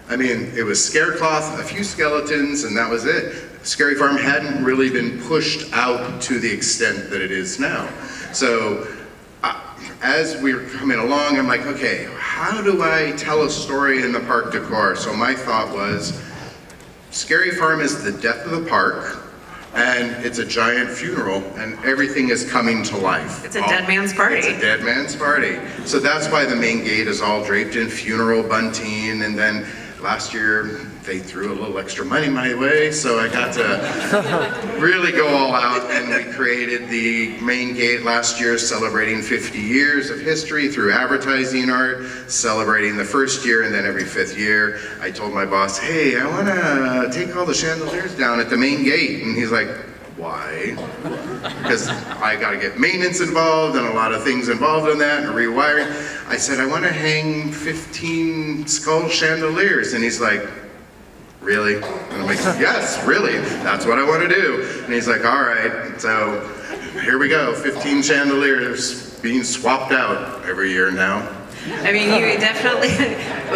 I mean, it was scare cloth, a few skeletons, and that was it. Scary Farm hadn't really been pushed out to the extent that it is now. So, uh, as we were coming along, I'm like, okay, how do I tell a story in the park decor? So my thought was, Scary Farm is the death of the park, and it's a giant funeral, and everything is coming to life. It's a dead man's party. It's a dead man's party. So that's why the main gate is all draped in funeral bunting, and then last year they threw a little extra money my way, so I got to really go all out, and we created the main gate last year celebrating 50 years of history through advertising art, celebrating the first year, and then every fifth year, I told my boss, hey, I want to take all the chandeliers down at the main gate, and he's like, why? Because I got to get maintenance involved and a lot of things involved in that and rewiring. I said, I want to hang 15 skull chandeliers. And he's like, really? And I'm like, yes, really. That's what I want to do. And he's like, all right. So here we go, 15 chandeliers being swapped out every year now. I mean, you definitely.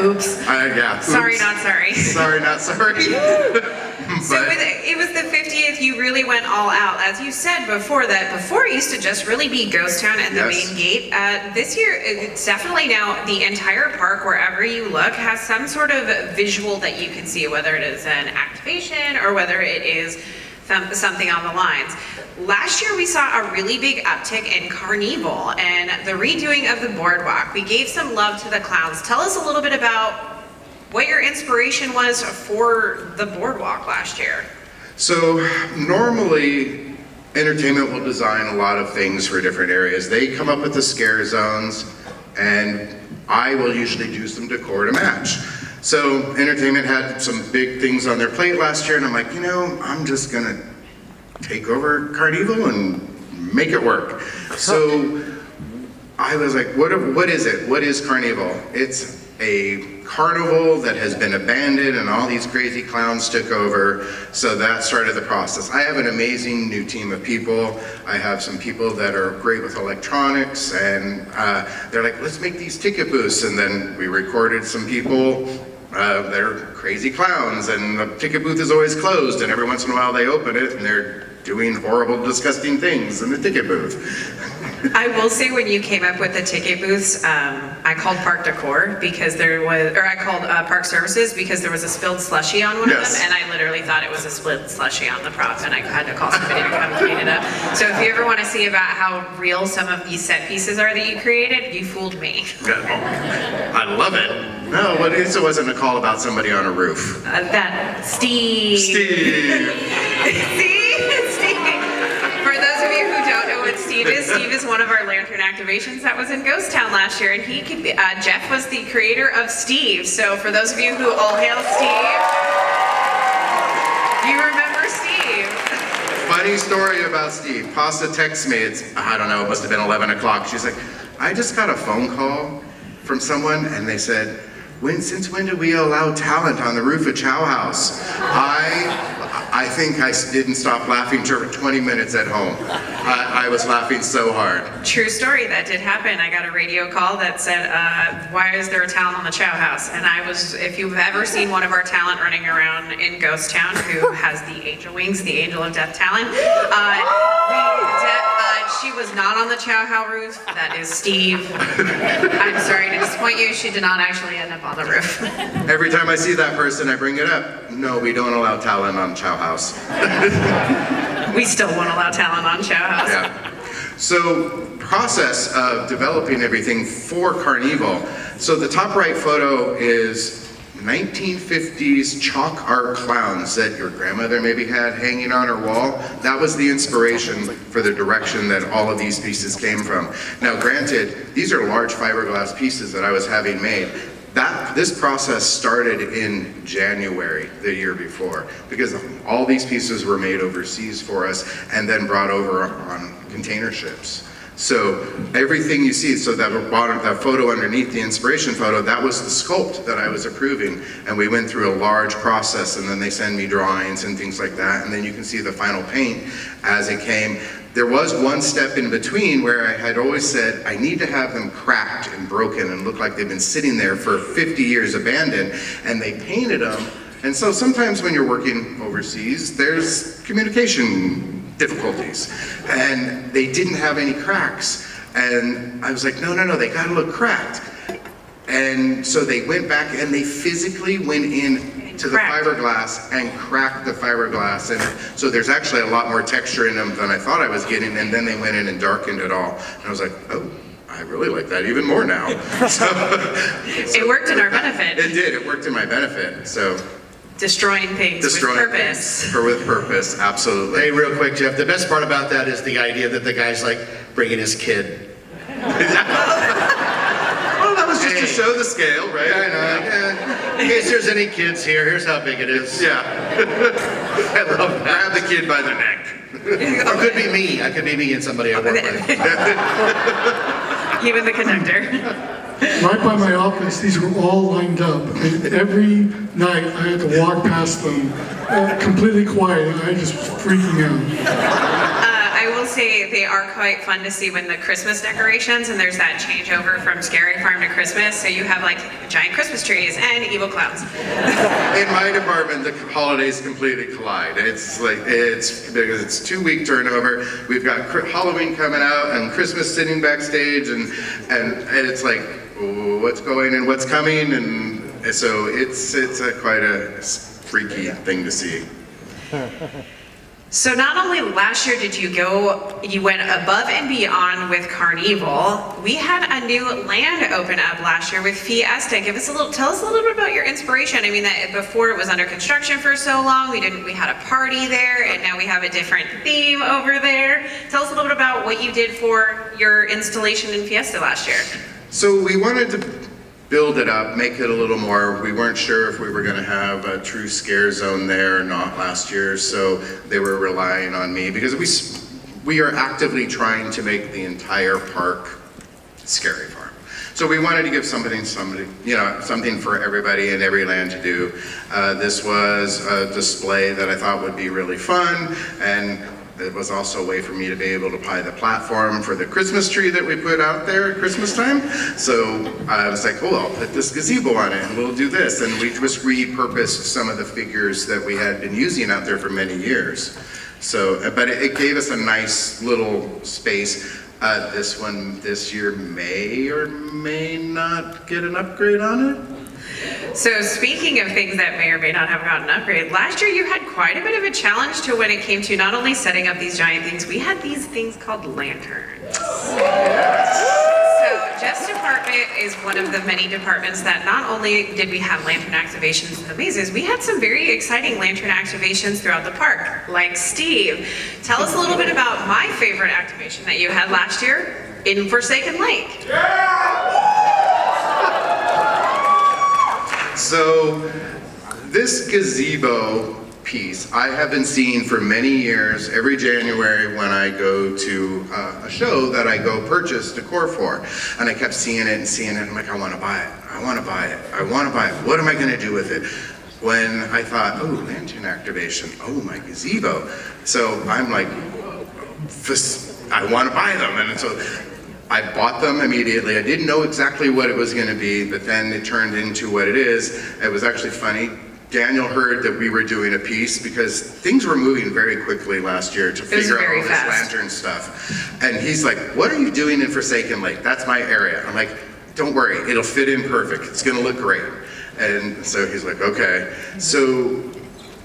Oops. I, yeah. Sorry, oops. not sorry. Sorry, not sorry. So with, it was the 50th, you really went all out. As you said before, that before it used to just really be Ghost Town and the Yes. main gate. Uh, this year, it's definitely now the entire park, wherever you look, has some sort of visual that you can see, whether it is an activation or whether it is something on the lines. Last year, we saw a really big uptick in Carnival and the redoing of the boardwalk. We gave some love to the clowns. Tell us a little bit about what your inspiration was for the boardwalk last year. So normally, entertainment will design a lot of things for different areas. They come up with the scare zones, and I will usually do some decor to match. So entertainment had some big things on their plate last year, and I'm like, you know, I'm just gonna take over Carnival and make it work. So I was like, what, what is it? What is Carnival? It's a carnival that has been abandoned and all these crazy clowns took over. So that started the process. I have an amazing new team of people. I have some people that are great with electronics and uh, they're like, let's make these ticket booths. And then we recorded some people uh, they're crazy clowns and the ticket booth is always closed and every once in a while they open it and they're doing horrible, disgusting things in the ticket booth. I will say when you came up with the ticket booths, um, I called Park Decor because there was, or I called uh, Park Services because there was a spilled slushy on one Yes. of them, and I literally thought it was a spilled slushy on the prop, and I had to call somebody to come clean it up. So if you ever want to see about how real some of these set pieces are that you created, you fooled me. I love it. No, but it wasn't a call about somebody on a roof. Uh, that Steve. Steve. See? Steve. For those of you who don't know what Steve is, Steve is one of our lantern activations that was in Ghost Town last year, and he could be, uh, Jeff was the creator of Steve. So for those of you who all hail Steve, you remember Steve. Funny story about Steve. Pasta texts me, it's, I don't know, it must have been 11 o'clock. She's like, I just got a phone call from someone and they said, when, since when did we allow talent on the roof of Chow House? I, I think I didn't stop laughing for 20 minutes at home. I, I was laughing so hard. True story, that did happen. I got a radio call that said, uh, why is there a talent on the Chow House? And I was, if you've ever seen one of our talent running around in Ghost Town, who has the angel wings, the angel of death talent, uh, de- uh, she was not on the Chow House roof. That is Steve. I'm sorry to disappoint you, she did not actually end up on the roof. Every time I see that person, I bring it up. No, we don't allow talent on Chow House. We still won't allow talent on Chow House. Yeah. So, process of developing everything for Carnival. So the top right photo is 1950s chalk art clowns that your grandmother maybe had hanging on her wall. That was the inspiration for the direction that all of these pieces came from. Now granted, these are large fiberglass pieces that I was having made. That, this process started in January the year before because all these pieces were made overseas for us and then brought over on container ships. So everything you see, so that bottom, that photo underneath the inspiration photo, that was the sculpt that I was approving. And we went through a large process and then they send me drawings and things like that. And then you can see the final paint as it came. There was one step in between where I had always said, I need to have them cracked and broken and look like they've been sitting there for 50 years abandoned. And they painted them. And so sometimes when you're working overseas, there's communication difficulties. And they didn't have any cracks. And I was like, no, no, no, they gotta look cracked. And so they went back and they physically went in to the Cracked. fiberglass and cracked the fiberglass. And so there's actually a lot more texture in them than I thought I was getting. And then they went in and darkened it all. And I was like, oh, I really like that even more now. So, It worked in our benefit, it did, it worked in my benefit. So destroying things destroying with things purpose. For with purpose, absolutely. Hey, real quick, Jeff, the best part about that is the idea that the guy's like bringing his kid. Well, that was just to show the scale, right? I know. yeah. In case there's any kids here, here's how big it is. Yeah. I love that. Grab the kid by the neck. Or could be me. I could be me and somebody I work with. Even the conductor. Right by my office, these were all lined up, and every night I had to walk past them, uh, completely quiet, and I just was freaking out. Say they are quite fun to see when the Christmas decorations and there's that changeover from Scary Farm to Christmas. So you have like giant Christmas trees and evil clowns. In my department, the holidays completely collide. It's like it's because it's two week turnover. We've got Halloween coming out and Christmas sitting backstage, and and, and it's like what's going and what's coming, and so it's it's a, quite a freaky thing to see. So not only last year did you go, you went above and beyond with Carnival. We had a new land open up last year with Fiesta. Give us a little, tell us a little bit about your inspiration. I mean, that before it was under construction for so long, we didn't, we had a party there, and now we have a different theme over there. Tell us a little bit about what you did for your installation in Fiesta last year. So we wanted to build it up, make it a little more. We weren't sure if we were going to have a true scare zone there or not last year, so they were relying on me because we we are actively trying to make the entire park scary farm. So we wanted to give something, somebody, you know, something for everybody in every land to do. Uh, this was a display that I thought would be really fun, and it was also a way for me to be able to buy the platform for the Christmas tree that we put out there at Christmas time. So I was like, oh, I'll put this gazebo on it, and we'll do this, and we just repurposed some of the figures that we had been using out there for many years. So, uh, but it, it gave us a nice little space. Uh, this one this year may or may not get an upgrade on it. So speaking of things that may or may not have gotten an upgrade, last year you had quite a bit of a challenge to when it came to not only setting up these giant things, we had these things called lanterns. So Jeff's department is one of the many departments that not only did we have lantern activations in the mazes, we had some very exciting lantern activations throughout the park, like Steve. Tell us a little bit about my favorite activation that you had last year in Forsaken Lake. So this gazebo piece I have been seeing for many years, every January when I go to uh, a show that I go purchase decor for. And I kept seeing it and seeing it, I'm like, I wanna buy it, I wanna buy it, I wanna buy it, what am I gonna do with it? When I thought, oh, lantern activation, oh, my gazebo. So I'm like, I wanna buy them, and so I bought them immediately. I didn't know exactly what it was going to be, but then it turned into what it is. It was actually funny. Daniel heard that we were doing a piece because things were moving very quickly last year to figure out all this fast. lantern stuff. And he's like, what are you doing in Forsaken Lake? That's my area. I'm like, don't worry, it'll fit in perfect. It's gonna look great. And so he's like, okay. So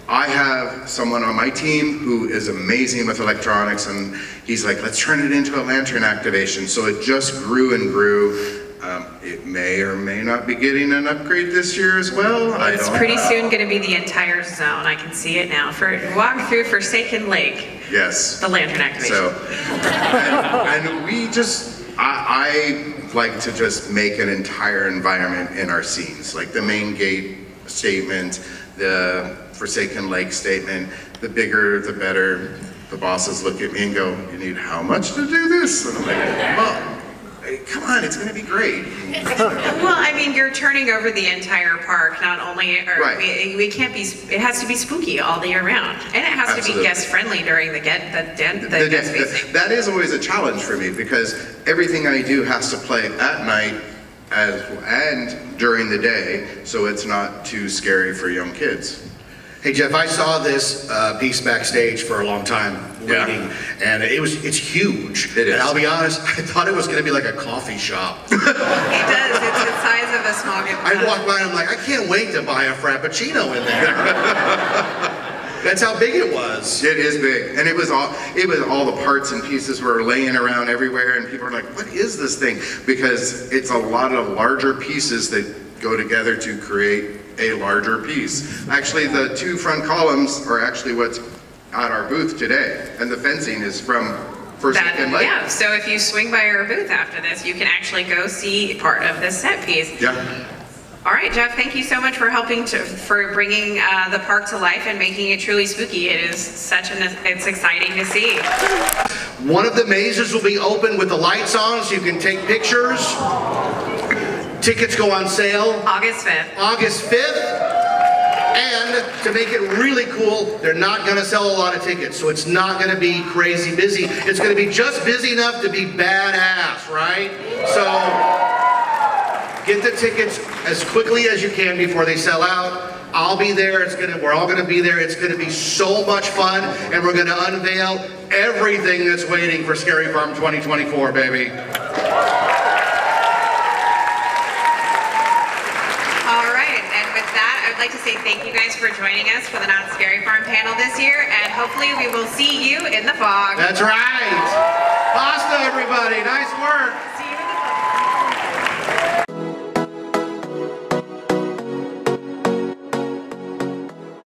I have someone on my team who is amazing with electronics and he's like, let's turn it into a lantern activation. So it just grew and grew. Um, it may or may not be getting an upgrade this year as well. It's pretty know. soon gonna be the entire zone. I can see it now. For walk through Forsaken Lake, Yes. the lantern activation. So, and, and we just, I, I like to just make an entire environment in our scenes, like the main gate statement, the Forsaken Lake statement, the bigger, the better. The bosses look at me and go, you need how much to do this? And I'm like, well, come on, it's gonna be great. Well, I mean, you're turning over the entire park, not only, or Right. we, we can't be, it has to be spooky all the year round. And it has to be guest friendly during the get, the, den- the The- guest facing. that is always a challenge for me because everything I do has to play at night as and during the day, so it's not too scary for young kids. Hey Jeff, I saw this uh, piece backstage for a long time, Yeah. and it was it's huge. It is. And I'll be honest, I thought it was going to be like a coffee shop. It does, it's the size of a small. I walked by and I'm like, I can't wait to buy a frappuccino in there. That's how big it was. It is big, and it was all it was all the parts and pieces were laying around everywhere, and people are like, "What is this thing?" Because it's a lot of larger pieces that go together to create a larger piece. Actually, the two front columns are actually what's at our booth today, and the fencing is from First That, and Lake. yeah, so if you swing by our booth after this, you can actually go see part of this set piece. Yeah. All right, Jeff, thank you so much for helping to, for bringing uh, the park to life and making it truly spooky. It is such an, it's exciting to see. One of the mazes will be open with the lights on so you can take pictures. Tickets go on sale August 5th. August 5th. And to make it really cool, they're not going to sell a lot of tickets, so it's not going to be crazy busy. It's going to be just busy enough to be badass, right? So get the tickets as quickly as you can before they sell out. I'll be there. It's gonna. We're all gonna be there. It's gonna be so much fun, and we're gonna unveil everything that's waiting for Scary Farm 2024, baby. All right, and with that, I would like to say thank you guys for joining us for the Knott's Scary Farm panel this year, and hopefully we will see you in the fog. That's right. Pasta, everybody. Nice work.